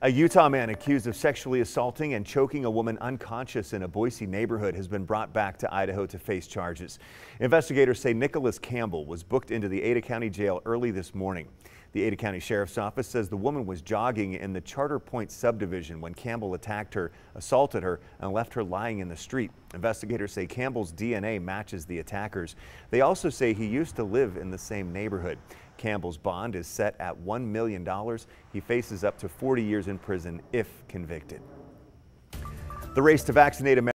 A Utah man accused of sexually assaulting and choking a woman unconscious in a Boise neighborhood has been brought back to Idaho to face charges. Investigators say Nicholas Campbell was booked into the Ada County Jail early this morning. The Ada County Sheriff's Office says the woman was jogging in the Charter Point subdivision when Campbell attacked her, assaulted her, and left her lying in the street. Investigators say Campbell's DNA matches the attackers. They also say he used to live in the same neighborhood. Campbell's bond is set at $1 million. He faces up to 40 years in prison if convicted. The race to vaccinate America